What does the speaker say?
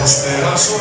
Πώς περάσω